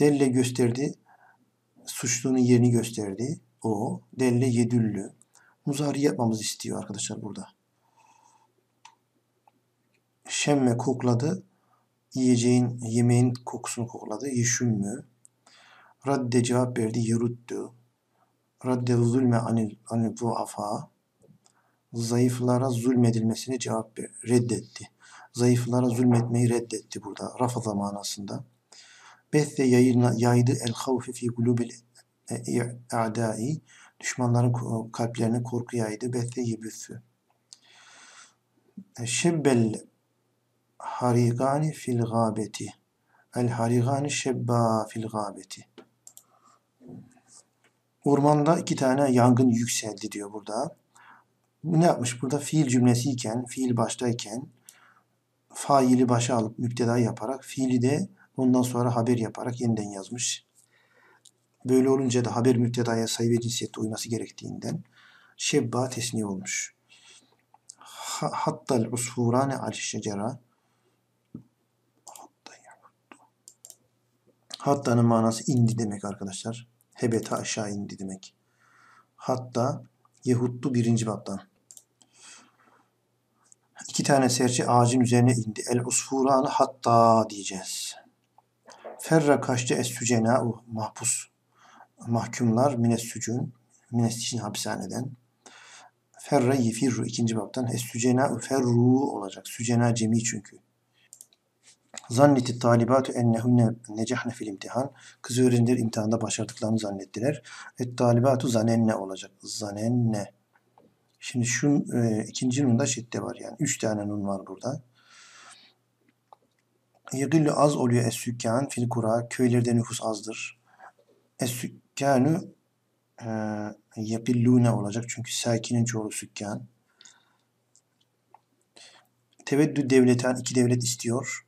delle gösterdi. Suçlunun yerini gösterdi. O. Delle yedüllü. Muzari yapmamız istiyor arkadaşlar burada. Şemme kokladı. Yiyeceğin, yemeğin kokusunu kokladı. Yeşümmü. Radde cevap verdi. Yeruttu. Radde zulme anil, anil duafa. Zayıflara zulmedilmesine cevap ver, reddetti. Zayıflara zulmetmeyi reddetti burada. Rafaza manasında. Yayına, yaydı el havfe fi gulubil a'dai. Düşmanların kalplerine korku yaydı. Bethe yebüthü. Şebbel harigani fil gâbeti. El harigani şebba fil gâbeti. Ormanda iki tane yangın yükseldi diyor burada. Bu ne yapmış burada? Fiil cümlesiyken, fiil baştayken faili başa alıp müpteda yaparak fiili de ondan sonra haber yaparak yeniden yazmış. Böyle olunca da haber müptedaya sayı ve cinsiyette uyması gerektiğinden şebba tesniye olmuş. Ha- Hattal usfurane al şecera Hatta'nın manası indi demek arkadaşlar. Hebeta aşağı indi demek. Hatta Yehuttu birinci baptan. İki tane serçe ağacın üzerine indi. El usfuranı hatta diyeceğiz. Ferra kaçtı es sücena'u mahpus. Mahkumlar mines sücun. Mines için hapishaneden. Ferra yefirru ikinci baptan. Es sücena'u ferru olacak. Sücena cemi çünkü. Zanneti talibatu ennehunne necahne fil imtihan. Kız öğrenciler imtihanda başardıklarını zannettiler. Et talibatu zanenne olacak. Zanenne. Şimdi şu e, ikinci nunda şiddet var yani. Üç tane nun var burada. Yegillu az oluyor es-sükkan fil kura. Köylerde nüfus azdır. Es-sükkanu e, yegillune olacak. Çünkü sakinin çoğulu sükkan. Teveddü devletten iki devlet istiyor.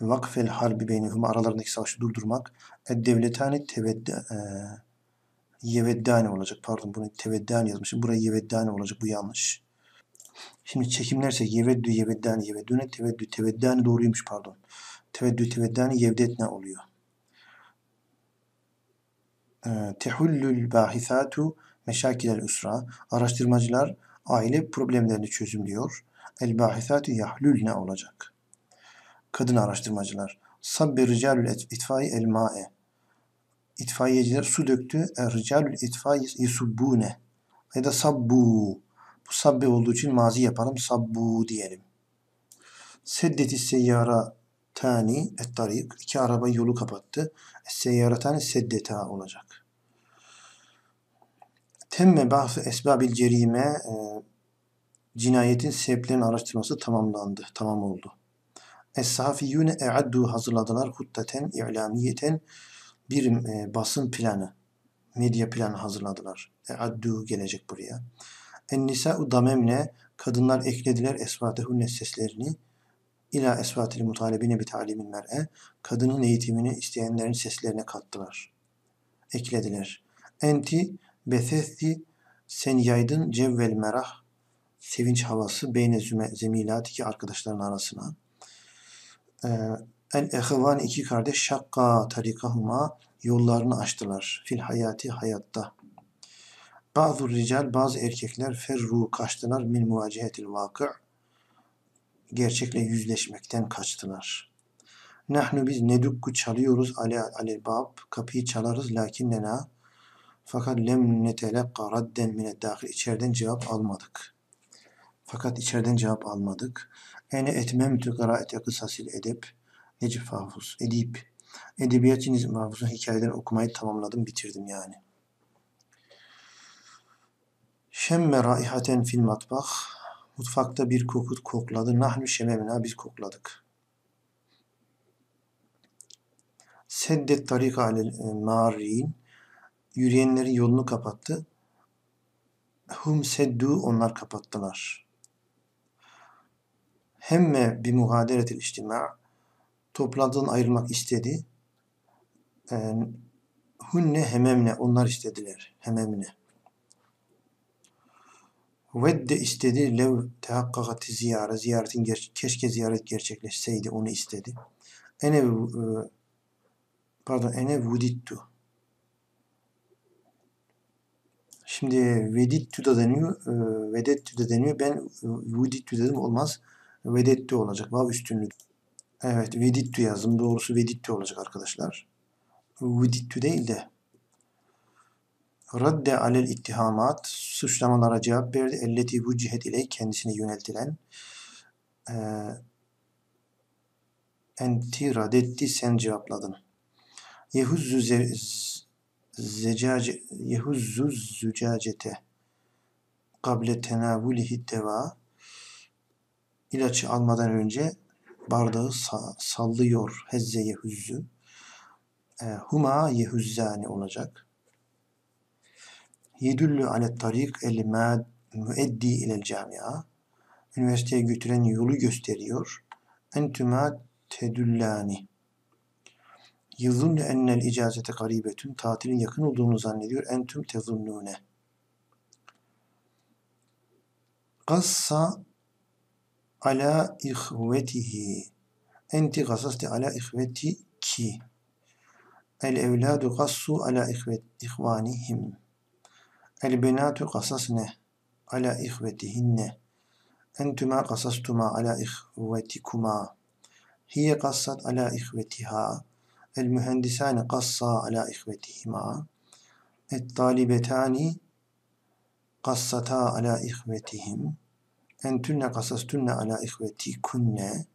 Vakfel harbi beynihuma aralarındaki savaşı durdurmak. Ed devletani tevedde e, yeveddane olacak. Pardon bunu teveddane yazmışım. Buraya yeveddane olacak. Bu yanlış. Şimdi çekimlersek yeveddü yeveddane yeveddüne teveddü teveddane doğruymuş pardon. Teveddü teveddane yevdetne oluyor. E, Tehullül bahisatu meşakilel usra. Araştırmacılar aile problemlerini çözümlüyor. El bahisatu yahlülne olacak. Kadın araştırmacılar. Sabbe ricalül itfai el ma'e. İtfaiyeciler su döktü. Ricalül itfai yusubbune. Ya da sabbu. Bu sabbe olduğu için mazi yapalım. Sabbu diyelim. Seddeti seyyara tani et tarik. İki araba yolu kapattı. Seyyara tani seddeta olacak. Temme bahsı esbabil cerime e, cinayetin sebeplerinin araştırması tamamlandı. Tamam oldu. Es-sahafiyyune e'addu hazırladılar huttaten i'lamiyeten bir e, basın planı, medya planı hazırladılar. E'addu gelecek buraya. En-nisa'u damemne kadınlar eklediler esvatehunne seslerini ila esvatil mutalebine bi talimin mer'e kadının eğitimini isteyenlerin seslerine kattılar. Eklediler. Enti bethethi sen yaydın cevvel merah sevinç havası beyne zemilatiki arkadaşların arasına. Ee, El ehvan iki kardeş şakka tarikahuma yollarını açtılar. Fil hayati hayatta. Bazı rical bazı erkekler ferru kaçtılar min muvacihetil vakı gerçekle yüzleşmekten kaçtılar. Nahnu biz nedukku çalıyoruz ale ale bab kapıyı çalarız lakinnena fakat lem netelekka radden mine dahil içeriden cevap almadık. Fakat içeriden cevap almadık. Ene etmemtü kıraate kısasil edep Necip Hafız, Edip. Edebiyat Ciniz Hafız'ın hikayelerini okumayı tamamladım, bitirdim yani. Şemme raihaten fil matbah. Mutfakta bir koku kokladı. Nahnu şememna biz kokladık. Seddet tarika alel e, marin. Yürüyenlerin yolunu kapattı. Hum seddu onlar kapattılar. Hemme bi muhaderetil içtima toplantıdan ayrılmak istedi. E, hunne hememne onlar istediler. Hememne. Vedde istedi lev tehakkakati ziyare. Ziyaretin keşke ziyaret gerçekleşseydi onu istedi. Ene e, pardon ene vudittu. Şimdi vedittu da deniyor, e, vedettu da deniyor. Ben e, vudittu dedim olmaz. Vedettu olacak. Vav üstünlük. Evet, vedittu yazdım. Doğrusu vedittu olacak arkadaşlar. Vudittu değil de. Radde alel ittihamat suçlamalara cevap verdi. Elleti vücihet ile kendisine yöneltilen e, enti radetti sen cevapladın. Yehuzzu ze, zecace yehuzzu zücacete kable tenavulihi deva ilaçı almadan önce bardağı sa- sallıyor. Hezze yehuzzu. E, huma yehuzzani olacak. Yedüllü alet tarik el müeddi ilel camia. Üniversiteye götüren yolu gösteriyor. Entüma tedüllani. Yızunne ennel icazete garibetün. Tatilin yakın olduğunu zannediyor. Entüm tezunnune. Gassa ala ihvetihi. Enti gasasti ala ihvetiki. El evladu gassu ala ihvet, ihvanihim. El benatu qasasne ala ihvetihinne. Entuma qasastuma ala ihvetikuma. Hiye qassat ala ihvetiha. El mühendisani qassa ala ihvetihima. Et Entünne qasastunne ala ihvetikunne.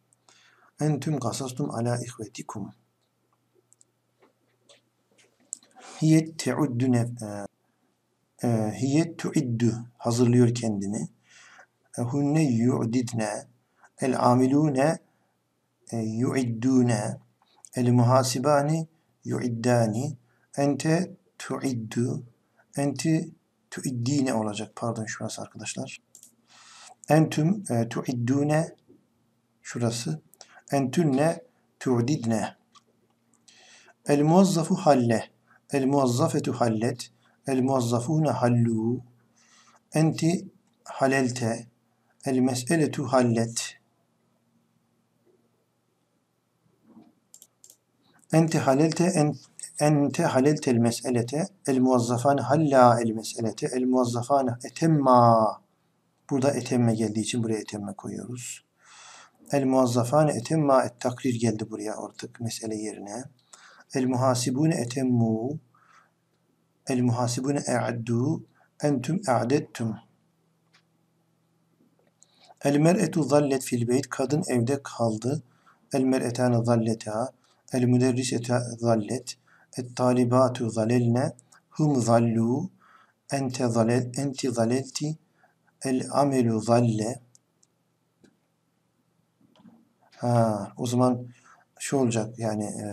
Entüm qasastum ala ihvetikum. Hiye teuddu nef- e, hiye tuiddu hazırlıyor kendini. E, hunne yu'didne el amilune e, yu'iddune el muhasibani yu'iddani ente tuiddu enti tuiddine olacak. Pardon şurası arkadaşlar. Entüm e, tuiddune şurası. Entünne tu'didne. El muazzafu halle. El muazzafetu hallet. El muazzafune hallu. Enti halelte. El mes'eletu hallet. Enti halelte en, ente haleltel mes'elete. El muazzafane halla el Burada etemme geldiği için buraya etemme koyuyoruz. El muazzafane etemma et takrir geldi buraya artık mesele yerine. El muhasibune etemmu. El muhasibune e'addu. Entüm e'adettum. El mer'etu zallet fil beyt. Kadın evde kaldı. El mer'etane zalleta. El müderrisete zallet. Et talibatu zalelne. Hum zallu. Ente zalel. Enti zalelti. El amelu zalle. Ha, o zaman şu olacak yani e,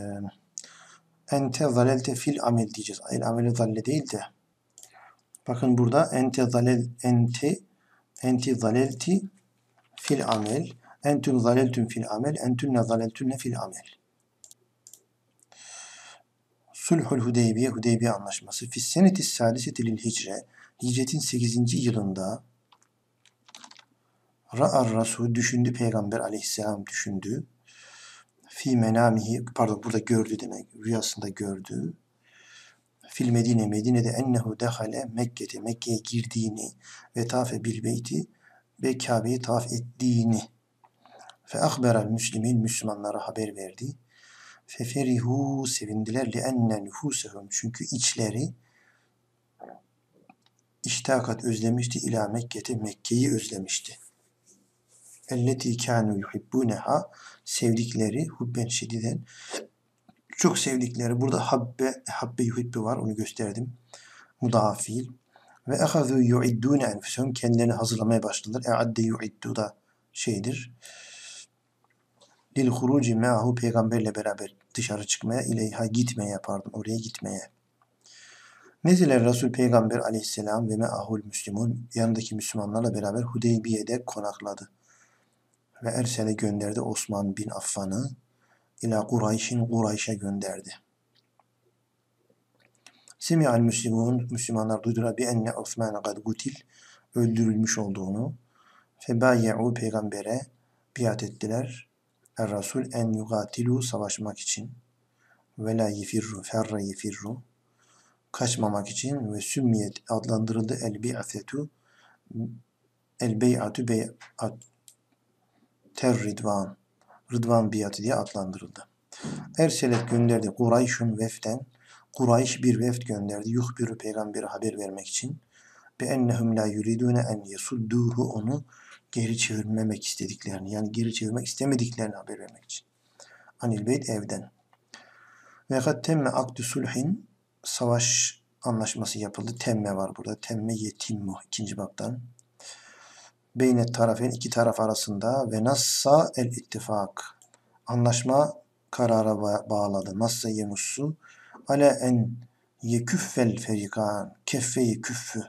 ente zalelte fil amel diyeceğiz. El amelu zalle değil de. Bakın burada ente zalel ente enti zalelti fil amel. Entüm zaleltüm fil amel. Entünne zaleltünne fil amel. Sulhul Hudeybiye, Hudeybiye Anlaşması. Fis seneti saliseti lil hicre. Hicretin 8. yılında Ra'ar Rasul düşündü Peygamber aleyhisselam düşündü. Fi menamihi pardon burada gördü demek. Rüyasında gördü. Fil Medine Medine'de ennehu dehale Mekke'de Mekke'ye girdiğini ve tafe bil beyti ve Kabe'yi tavaf ettiğini fe akberal müslimin Müslümanlara haber verdi. Feferihu sevindiler li enne nüfusehum çünkü içleri iştakat özlemişti ila Mekke'te Mekke'yi özlemişti. Elleti kânu yuhibbuneha sevdikleri hubben şediden çok sevdikleri burada habbe habbe yuhibbu var onu gösterdim. Mudaf fiil. Ve ehazu yu'iddûne enfusehum kendilerini hazırlamaya başladılar. E'adde yu'iddu da şeydir. lil huruci me'ahu peygamberle beraber dışarı çıkmaya ileyha gitmeye pardon oraya gitmeye. Nezile Resul Peygamber aleyhisselam ve me'ahul müslimun yanındaki Müslümanlarla beraber Hudeybiye'de konakladı. Ve Ersel'e gönderdi Osman bin Affan'ı ila Kurayş'in Kurayş'a gönderdi. Semi'al Müslümun, Müslümanlar duydular bi enne Osman kad gutil, öldürülmüş olduğunu. Febaye'u peygambere biat ettiler. Er Resul en yugatilu savaşmak için. Ve la yefirru, ferre yefirru. Kaçmamak için ve sümmiyet adlandırıldı el bi'asetu el bey'atu bey'at ter ridvan Rıdvan biatı diye adlandırıldı. Erselet gönderdi Kurayş'un veften Kurayş bir veft gönderdi. Yuhbiru peygambere haber vermek için. Be ennehum la yuridune en yesudduhu onu geri çevirmemek istediklerini yani geri çevirmek istemediklerini haber vermek için. Anil beyt evden. Ve kad temme akdü sulhin savaş anlaşması yapıldı. Temme var burada. Temme yetimmu ikinci baptan. Beynet tarafen iki taraf arasında ve nassa el ittifak. Anlaşma karara bağladı. Nassa yemussu ale en yeküffel ferikan keffeyi küffü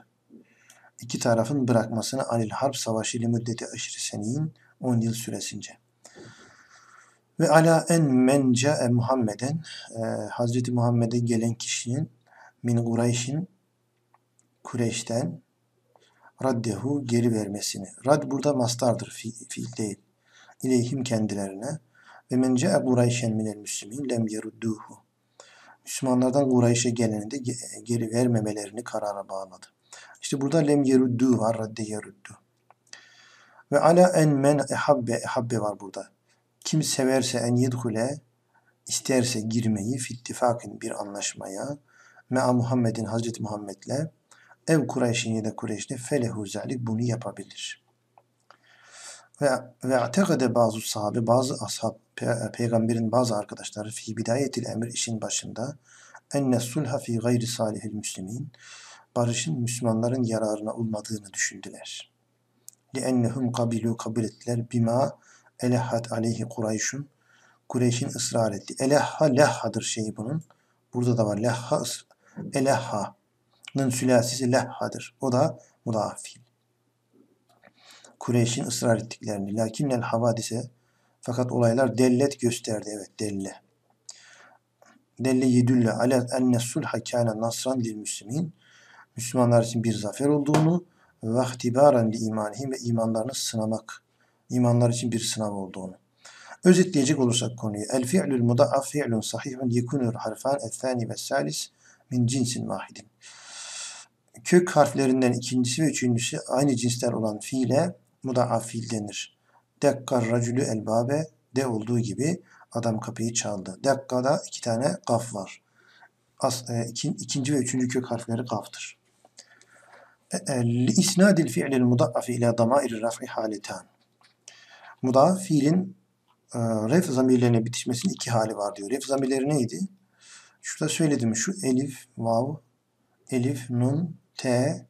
iki tarafın bırakmasını anil harp savaşı ile müddeti aşırı senin 10 yıl süresince. Ve ala en mence e Muhammeden e, Hazreti Muhammed'e gelen kişinin min Kureyş'in Kureyş'ten raddehu geri vermesini. Rad burada mastardır, fi, fiil değil. İleyhim kendilerine. Ve men ce'e Kureyşen minel müslimin lem yerudduhu. Müslümanlardan Kureyş'e geleni geri vermemelerini karara bağladı. İşte burada lem yeruddu var, radde yeruddu. Ve ala en men ehabbe, ehabbe var burada. Kim severse en yedhule, isterse girmeyi fittifakın bir anlaşmaya, mea Muhammed'in Hazreti Muhammed'le ev Kureyş'in ya da Kureyş'le felehu zalik bunu yapabilir. Ve ve atekade bazı sahabe, bazı ashab, pe peygamberin bazı arkadaşları fi bidayetil emir işin başında enne sulha fi gayri salihil müslimin barışın Müslümanların yararına olmadığını düşündüler. لِأَنَّهُمْ kabilu kabul ettiler bima elehat aleyhi Kureyş'un Kureyş'in ısrar etti. Elehha lehhadır şeyi bunun. Burada da var. Lehha elehha'nın sülasisi lehhadır. O da mudafil. Kureyş'in ısrar ettiklerini. Lakinnel havadise fakat olaylar dellet gösterdi. Evet delle. Delle yedülle ala enne sulha kâne nasran lil müslimin. Müslümanlar için bir zafer olduğunu ve ihtibaren li imanihim ve imanlarını sınamak, imanlar için bir sınav olduğunu. Özetleyecek olursak konuyu. El fi'lül muda'af fi'lun sahihun yekunur harfan el-thani ve salis min cinsin vahidin kök harflerinden ikincisi ve üçüncüsü aynı cinsten olan fiile mudaaf fiil denir. Dekkar racülü elbabe de olduğu gibi adam kapıyı çaldı. Dekka'da iki tane gaf var. As, e, ikin, ikinci ve üçüncü kök harfleri gaftır. E, e, Li-isnadil fi'lil muda'afi ila damairi raf'i haletan. Muda fiilin e, ref zamirlerine bitişmesinin iki hali var diyor. Ref zamirleri neydi? Şurada söyledim. Şu elif, vav, elif, nun, t,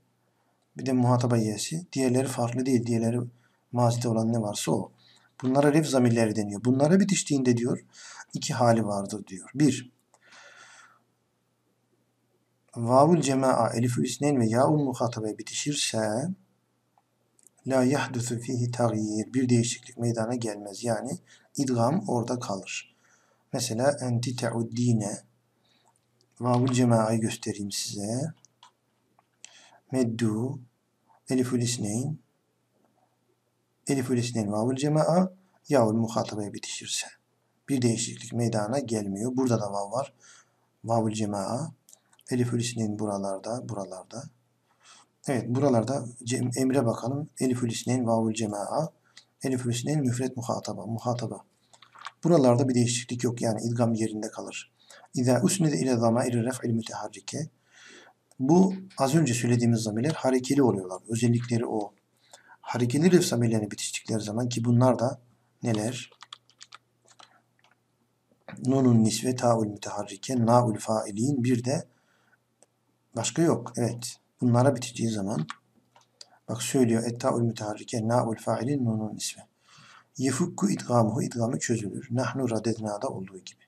bir de muhataba y'si. Diğerleri farklı değil. Diğerleri mazide olan ne varsa o. Bunlara ref zamirleri deniyor. Bunlara bitiştiğinde diyor iki hali vardır diyor. Bir, vavul cema'a elifü isneyn ve ya'ul muhatabe bitişirse la yahdusu fihi tagyir bir değişiklik meydana gelmez. Yani idgam orada kalır. Mesela enti te'uddine vavul cema'yı göstereyim size. Meddu elifül isneyn elifül isneyn vavul cema'a ya'ul muhatabeye bitişirse. Bir değişiklik meydana gelmiyor. Burada da vav var. Vavul cema'a Elif Hülisneyn buralarda, buralarda. Evet, buralarda emre bakalım. Elif Hülisneyn vavul cema'a. Elif Hülisneyn müfret muhataba, muhataba. Buralarda bir değişiklik yok. Yani idgam yerinde kalır. İza usnede ile zamairi ref'il müteharrike. Bu az önce söylediğimiz zamirler harekeli oluyorlar. Özellikleri o. Harekeli ref zamirlerine bitiştikleri zaman ki bunlar da neler? Nunun nisve ta'ul müteharrike, na'ul failin bir de Başka yok. Evet. Bunlara biteceği zaman bak söylüyor. Etta'ul müteharrike na'ul fa'ilin nunun ismi. Yefukku idgamuhu idgamı çözülür. Nahnu radedna'da olduğu gibi.